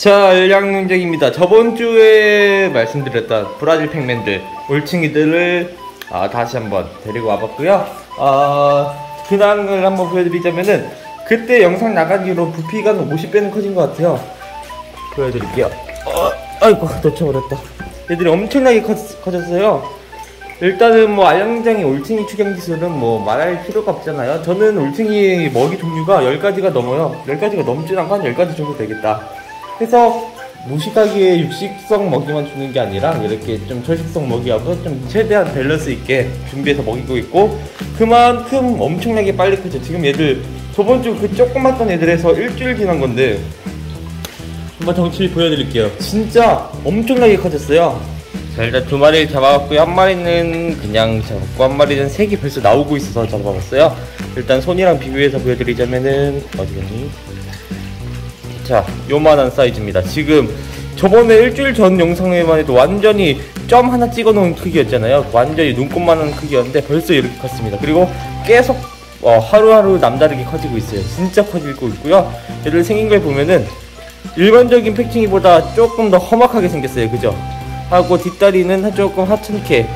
자, 열량능적입니다. 저번 주에 말씀드렸던 브라질 팩맨들, 올챙이들을 아, 다시 한번 데리고 와봤고요. 아, 근황을 한번 보여드리자면은 그때 영상 나간 뒤로 부피가 50배는 커진 것 같아요. 보여드릴게요. 어, 아이고, 놓쳐버렸다. 얘들이 엄청나게 커, 커졌어요. 일단은 뭐 알량장의 올챙이 추경 기술은 뭐 말할 필요가 없잖아요. 저는 올챙이 먹이 종류가 10가지가 넘어요. 10가지가 넘진 않고 한 10가지 정도 되겠다. 그래서 무식하게 육식성 먹이만 주는 게 아니라 이렇게 좀 초식성 먹이하고 좀 최대한 밸런스 있게 준비해서 먹이고 있고 그만큼 엄청나게 빨리 크죠. 지금 얘들 저번 주 그 조그맣던 애들에서 일주일 지난 건데 한번 정치를 보여드릴게요. 진짜 엄청나게 커졌어요. 자 일단 두 마리를 잡아봤고요. 한 마리는 그냥 잡았고 한 마리는 색이 벌써 나오고 있어서 잡아봤어요. 일단 손이랑 비교해서 보여드리자면은 어디 갔니? 자, 요만한 사이즈입니다. 지금 저번에 일주일 전 영상에만 해도 완전히 점 하나 찍어 놓은 크기였잖아요. 완전히 눈곱만한 크기였는데 벌써 이렇게 컸습니다. 그리고 계속 어, 하루하루 남다르게 커지고 있어요. 진짜 커지고 있고요. 얘들 생긴 걸 보면은 일반적인 팩칭이보다 조금 더 험악하게 생겼어요. 그죠? 하고 뒷다리는 조금 하찮게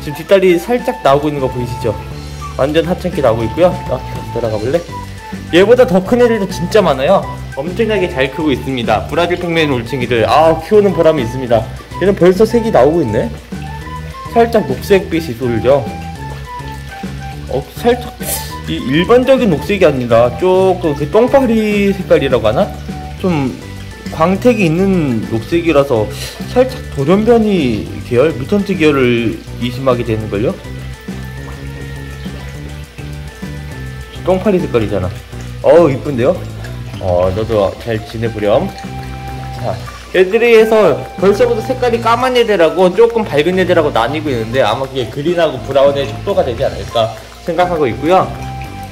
지금 뒷다리 살짝 나오고 있는 거 보이시죠? 완전 하찮게 나오고 있고요. 아, 돌아가 볼래? 얘보다 더 큰 애들도 진짜 많아요. 엄청나게 잘 크고 있습니다. 브라질 팽맨 올챙이들 아 키우는 보람이 있습니다. 얘는 벌써 색이 나오고 있네. 살짝 녹색빛이 돌죠. 어 살짝 이 일반적인 녹색이 아니라 조금 그 똥파리 색깔이라고 하나? 좀 광택이 있는 녹색이라서 살짝 돌연변이 계열, 뮤턴트 계열을 의심하게 되는걸요? 똥파리 색깔이잖아. 어우 이쁜데요? 어 너도 잘 지내보렴. 자 애들이 해서 벌써부터 색깔이 까만 애들하고 조금 밝은 애들하고 나뉘고 있는데 아마 그게 green하고 brown의 척도가 되지 않을까 생각하고 있고요.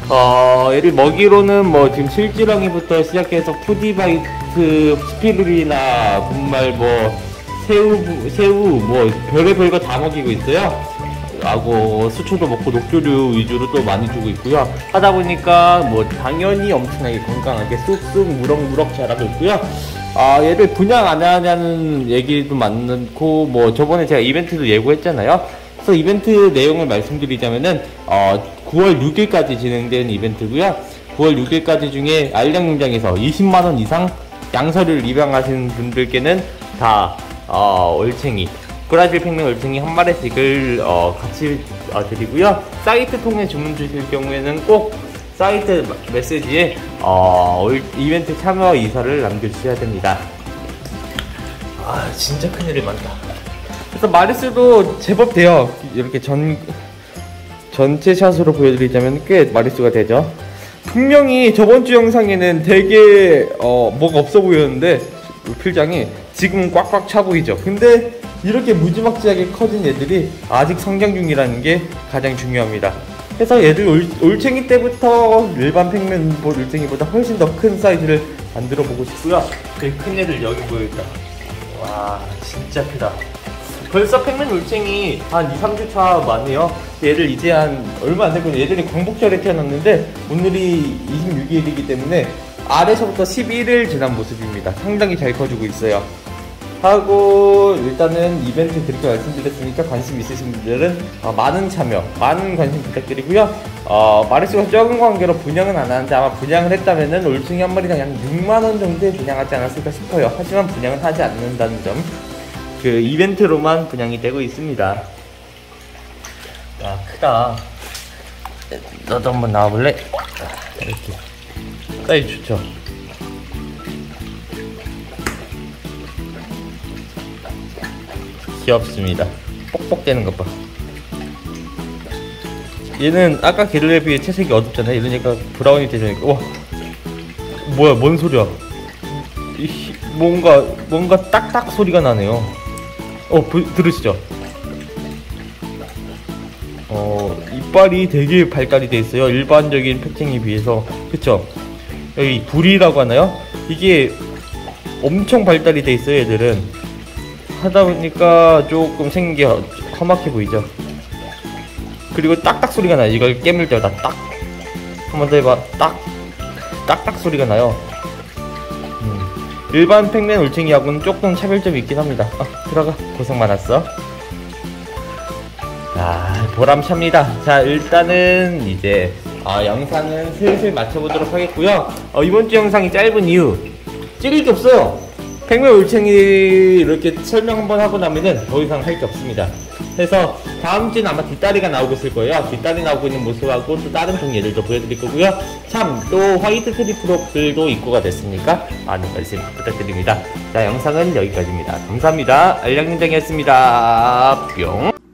어, 얘를 먹이로는 뭐 지금 실지렁이부터 시작해서 푸디바이트, 스피루리나, 분말 뭐 새우, 새우 뭐 별의별 거 다 먹이고 있어요. 하고 수초도 먹고 녹조류 위주로 또 많이 주고 있고요. 하다 보니까 뭐 당연히 엄청나게 건강하게 쑥쑥 무럭무럭 자라고 있고요. 아 얘를 분양 안 하냐는 얘기도 많고 뭐 저번에 제가 이벤트도 예고했잖아요. 그래서 이벤트 내용을 말씀드리자면은 어 9월 6일까지 진행된 이벤트고요. 9월 6일까지 중에 알량 농장에서 20만 원 이상 양서를 입양하신 분들께는 다 어, 올챙이 브라질 팽맹 올챙이 한 마리씩을 어, 같이 어, 드리고요. 사이트 통해 주문 주실 경우에는 꼭 사이트 메시지에 어, 올- 이벤트 참여 의사를 남겨주셔야 됩니다. 아 진짜 큰일이 많다. 그래서 마리수도 제법 돼요. 이렇게 전 전체 샷으로 보여드리자면 꽤 마리수가 되죠. 분명히 저번 주 영상에는 되게 어, 뭐가 없어 보였는데 필장이 지금 꽉꽉 차 보이죠. 근데 이렇게 무지막지하게 커진 애들이 아직 성장 중이라는 게 가장 중요합니다. 그래서 얘들 올, 올챙이 때부터 일반 팽맨 올챙이보다 훨씬 더 큰 사이즈를 만들어 보고 싶고요. 그 큰 애들 여기 보여있다. 와 진짜 크다. 벌써 팽맨 올챙이 한 2, 3주 차 많네요. 얘를 이제 한 얼마 안 되고 얘들이 광복절에 태어났는데 오늘이 26일이기 때문에 아래서부터 11일 지난 모습입니다. 상당히 잘 커지고 있어요. 하고 일단은 이벤트 그렇게 말씀드렸으니까 관심 있으신 분들은 어, 많은 참여, 많은 관심 부탁드리고요. 어, 마리수가 적은 관계로 분양은 안 하는데 아마 분양을 했다면은 올챙이 한 마리당 약 6만 원 정도에 분양하지 않았을까 싶어요. 하지만 분양은 하지 않는다는 점. 그 이벤트로만 분양이 되고 있습니다. 아 크다. 너도 한번 나와볼래? 이렇게 사이즈 좋죠. 귀엽습니다. 뻑뻑대는 것 봐. 얘는 아까 걔들에 비해 채색이 어둡잖아요. 이러니까 brown이 되니까 와 뭐야 뭔 소리야? 뭔가 뭔가 딱딱 소리가 나네요. 어 보- 들으시죠? 어 이빨이 되게 발달이 돼 있어요. 일반적인 패팅에 비해서 그쵸? 여기 불이라고 하나요? 이게 엄청 발달이 돼 있어요. 얘들은 하다 보니까 조금 게 험악해 보이죠. 그리고 딱딱 소리가 나요. 이걸 깨물 때마다 딱. 한번 더 해봐. 딱. 딱딱 소리가 나요. 음. 일반 팩맨 올챙이하고는 조금 차별점이 있긴 합니다. 아, 들어가. 고생 많았어. 아, 보람찹니다. 자, 일단은 이제 아, 영상은 슬슬 맞춰보도록 하겠고요. 어, 이번 주 영상이 짧은 이유 찍을 게 없어요. 팩맨 올챙이 이렇게 설명 한번 하고 나면은 더 이상 할 게 없습니다. 그래서 다음 주는 아마 뒷다리가 나오고 있을 거예요. 뒷다리 나오고 있는 모습하고 또 다른 종류들도 보여드릴 거고요. 참 또 화이트 트리플록들도 입고가 됐으니까 많은 관심 부탁드립니다. 자 영상은 여기까지입니다. 감사합니다. 알량님장이었습니다. 뿅.